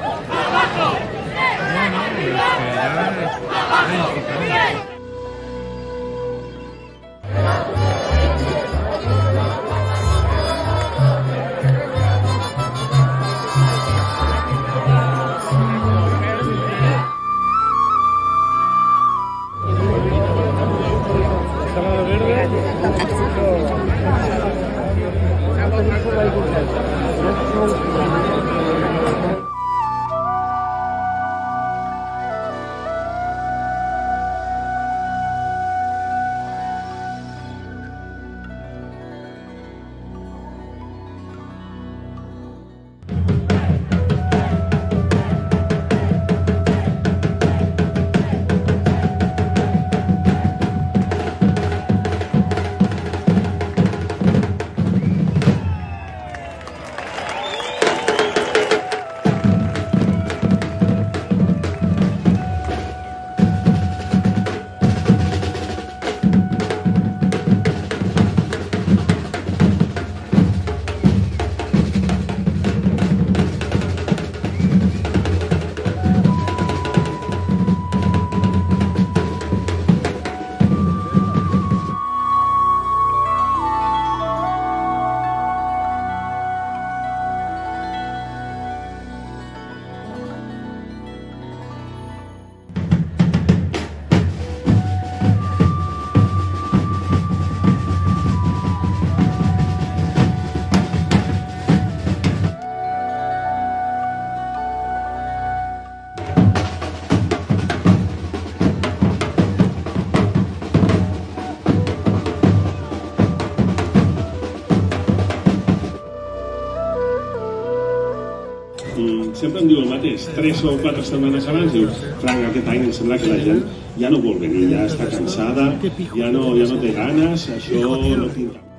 No, no, sempre em diu el mateix, tres o quatre setmanes abans, diu, Frank, aquest any em sembla que la gent ja no vol venir, ja està cansada, ja no, ja no té ganes, això no tinc